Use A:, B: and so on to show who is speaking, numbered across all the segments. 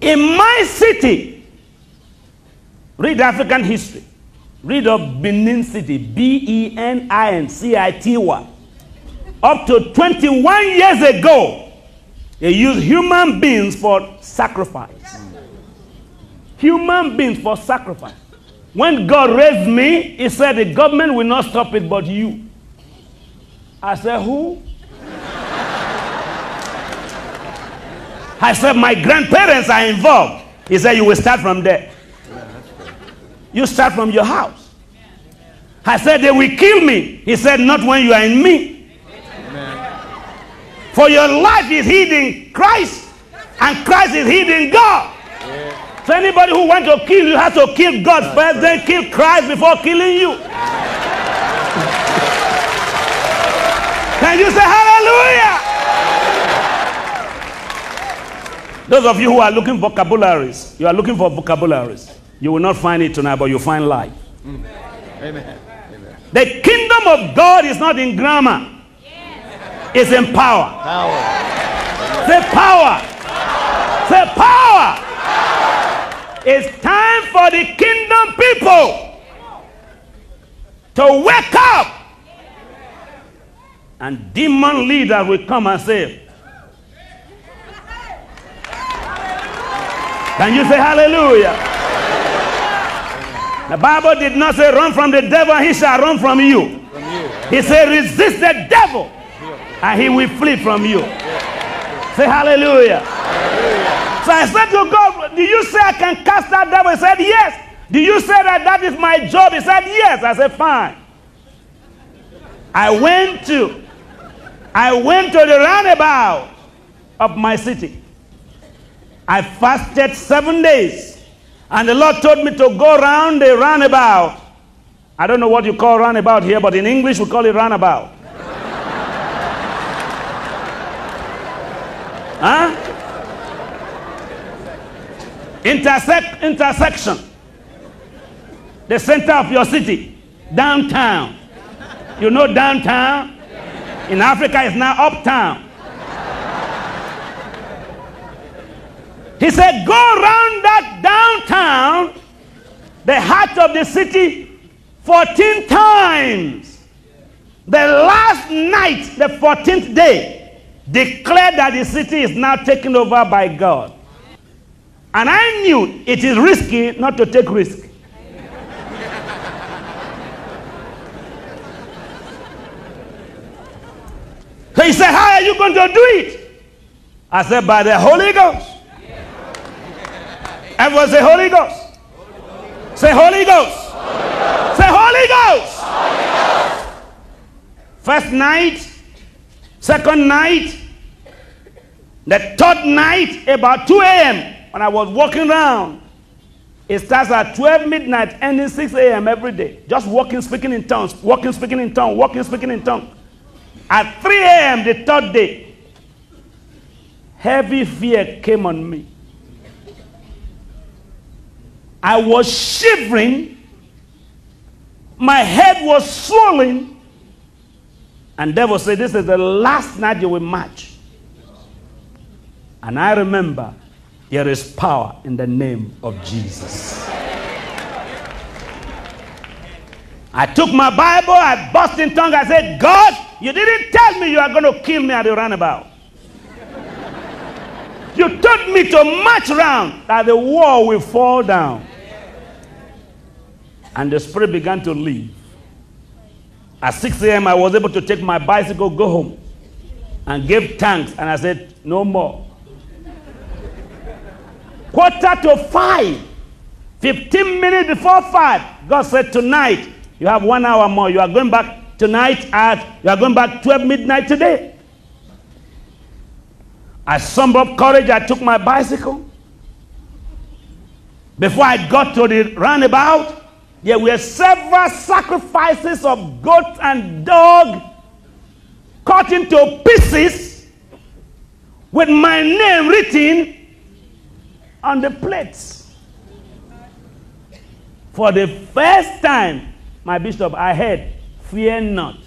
A: In my city, read African history. Read of Benin City, B E N I N C I T Y. Up to 21 years ago, they used human beings for sacrifice. Human beings for sacrifice. When God raised me, He said, The government will not stop it but you. I said, Who? I said, My grandparents are involved. He said, You will start from there. You start from your house. I said, They will kill me. He said, Not when you are in me. For your life is hidden in Christ, and Christ is hidden in God. So anybody who wants to kill you has to kill God first, then kill Christ before killing you. Can you say hallelujah? Those of you who are looking for vocabularies, you are looking for vocabularies. You will not find it tonight, but you'll find life.
B: Amen.
A: The kingdom of God is not in grammar, it's in power.
B: Power.
A: Say power. Say power. It's time for the kingdom people to wake up. And demon leaders will come and say, Can you say hallelujah? The Bible did not say run from the devil, he shall run from you. He said resist the devil and he will flee from you. Say hallelujah. So I said to God, Do you say I can cast that devil? He said, Yes. Do you say that that is my job? He said, Yes. I said, Fine. I went to, I went to the roundabout of my city. I fasted seven days. And the Lord told me to go around the roundabout. I don't know what you call roundabout here, but in English we call it roundabout. Huh? Intersect, intersection. The center of your city. Downtown. You know downtown? In Africa, it's now uptown. He said, Go around that downtown, the heart of the city, 14 times. The last night, the 14th day, declared that the city is now taken over by God. And I knew it is risky not to take risk. He said, How are you going to do it? I said, By the Holy Ghost. Everyone say Holy Ghost. Say Holy Ghost. Say Holy Ghost. First night, second night, the third night, about 2 a.m., when I was walking around, it starts at 12 midnight, ending 6 a.m. every day. Just walking, speaking in tongues, walking, speaking in tongues, walking, speaking in tongues. At 3 a.m. the third day, heavy fear came on me. I was shivering. My head was swollen. And devil said, This is the last night you will march. And I remember there is power in the name of Jesus. I took my Bible, I burst in tongue, I said, God, you didn't tell me you are going to kill me at the roundabout. You told me to march round that the wall will fall down. And the spirit began to leave. At 6 a.m., I was able to take my bicycle, go home, and give thanks. And I said, No more. Quarter to five, 15 minutes before five, God said, Tonight, you have one hour more. You are going back tonight at, you are going back 12 midnight today. I summed up courage. I took my bicycle. Before I got to the roundabout, there were several sacrifices of goat and dog cut into pieces with my name written on the plates. For the first time, my bishop, I heard, fear not.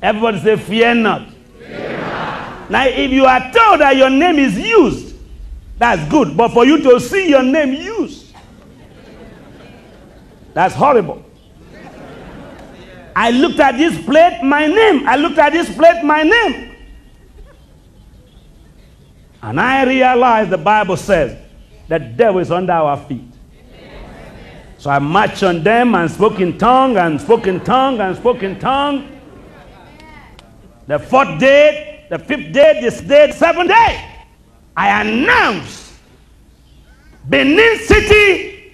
A: Everybody say, fear not. Now, if you are told that your name is used That's good. But for you to see your name used, that's horrible. I looked at this plate, my name. I looked at this plate, my name. And I realized the Bible says the devil is under our feet. So I marched on them and spoke in tongue and spoke in tongue and spoke in tongue. The fourth day, the fifth day, this day, seventh day, I announced Benin City,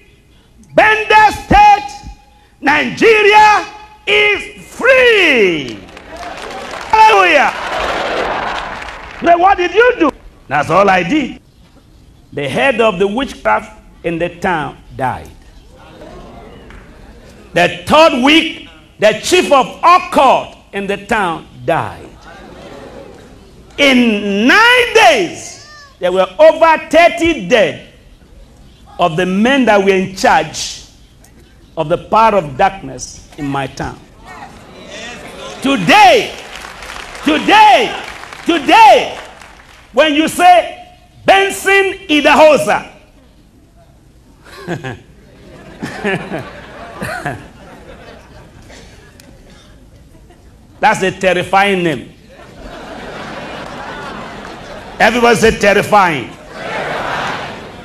A: Bendel State, Nigeria is free. Hallelujah. Then what did you do? That's all I did. The head of the witchcraft in the town died. The third week, the chief of occult in the town died. In nine days, there were over 30 dead of the men that were in charge of the power of darkness in my town. Today, today, today, when you say Benson Idahosa, that's a terrifying name. Everybody say terrifying.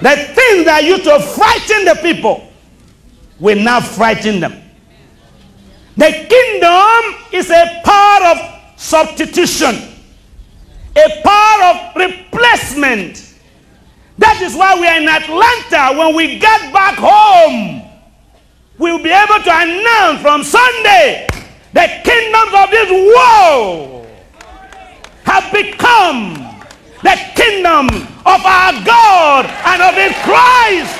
A: The things that used to frighten the people will now frighten them. The kingdom is a power of substitution, a power of replacement. That is why we are in Atlanta. When we get back home, we'll be able to announce from Sunday the kingdoms of this world have become the kingdom of our God and of his Christ.